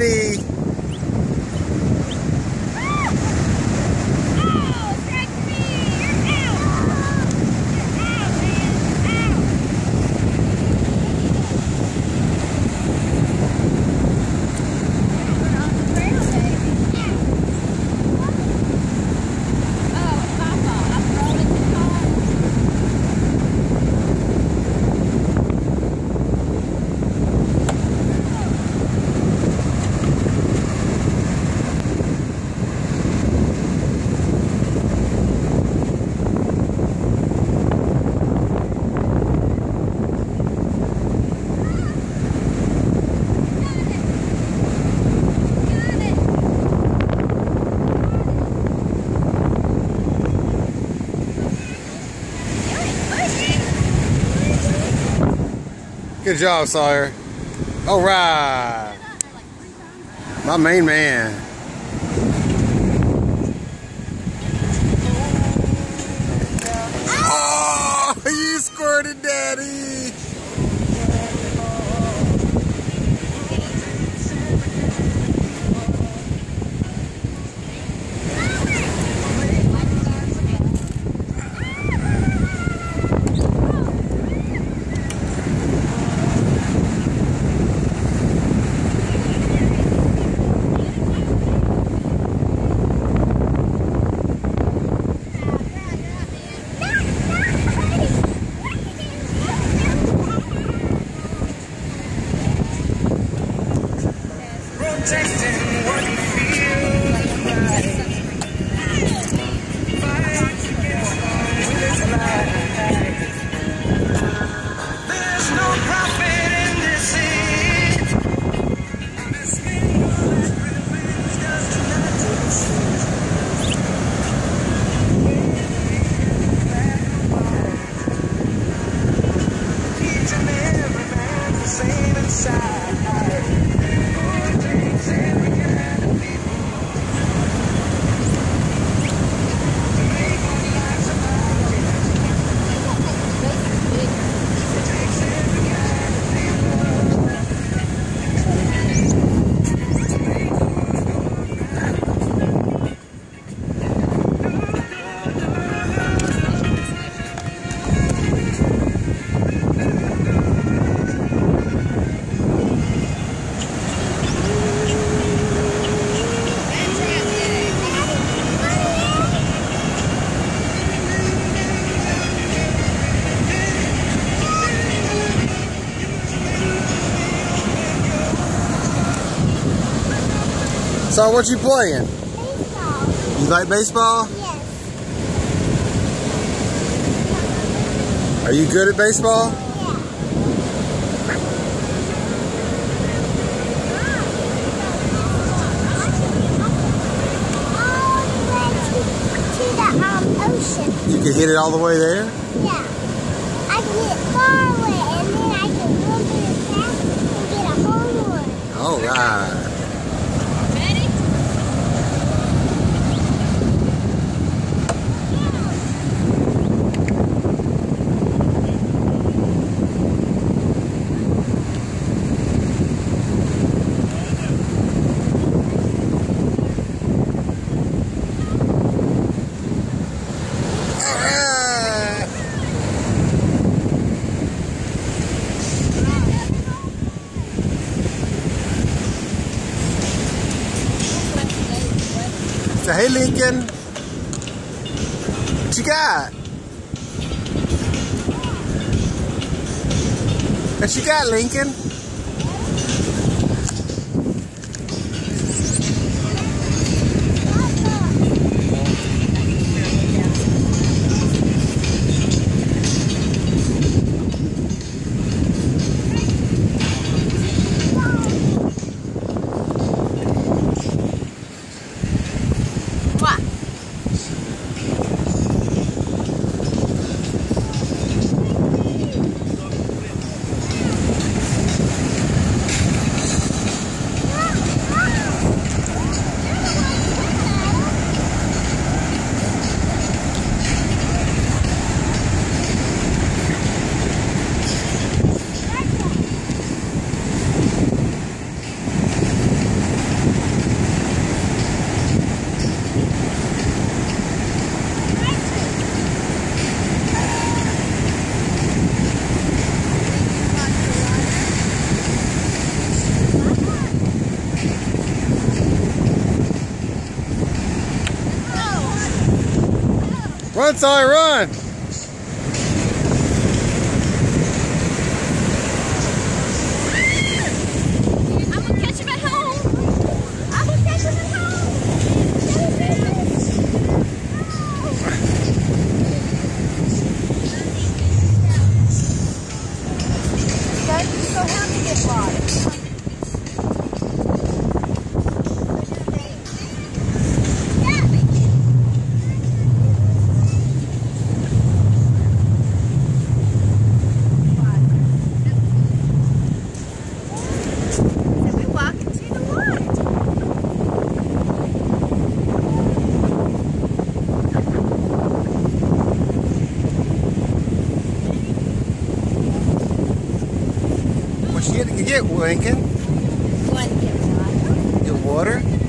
City. Good job, Sawyer. All right. My main man. So what you playing? Baseball. You like baseball? Yes. Are you good at baseball? All the way to, to the um, ocean. You can hit it all the way there? Yeah. I can get far away and then I can run through the and get a home run. All right. All right. Hey, Lincoln. What you got? What you got, Lincoln? Run, Sawyer, run! You get, get Lincoln? One gift card. Get water?